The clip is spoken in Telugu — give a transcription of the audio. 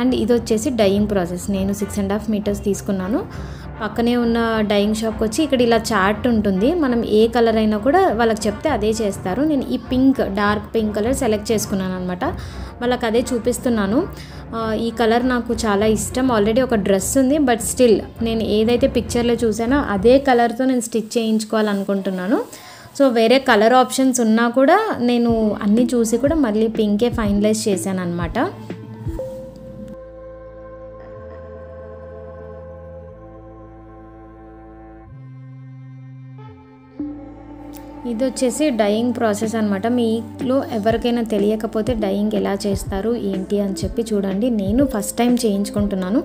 అండ్ ఇది వచ్చేసి డయింగ్ ప్రాసెస్ నేను సిక్స్ అండ్ హాఫ్ మీటర్స్ తీసుకున్నాను. పక్కనే ఉన్న డయింగ్ షాప్కి వచ్చి ఇక్కడ ఇలా చార్ట్ ఉంటుంది. మనం ఏ కలర్ అయినా కూడా వాళ్ళకి చెప్తే అదే చేస్తారు. నేను ఈ pink dark pink colour select చేసుకున్నాను అనమాట వాళ్ళకి అదే చూపిస్తున్నాను. ఈ కలర్ నాకు చాలా ఇష్టం. ఆల్రెడీ ఒక డ్రెస్ ఉంది బట్ స్టిల్ నేను ఏదైతే పిక్చర్లో చూసానో అదే కలర్తో నేను స్టిచ్ చేయించుకోవాలనుకుంటున్నాను. సో వేరే కలర్ ఆప్షన్స్ ఉన్నా కూడా నేను అన్నీ చూసి కూడా మళ్ళీ పింకే ఫైనలైజ్ చేశాను అనమాట ఇది వచ్చేసి డయింగ్ ప్రాసెస్ అనమాట మీలో ఎవరికైనా తెలియకపోతే డయింగ్ ఎలా చేస్తారు ఏంటి అని చెప్పి చూడండి. నేను ఫస్ట్ టైం చేయించుకుంటున్నాను.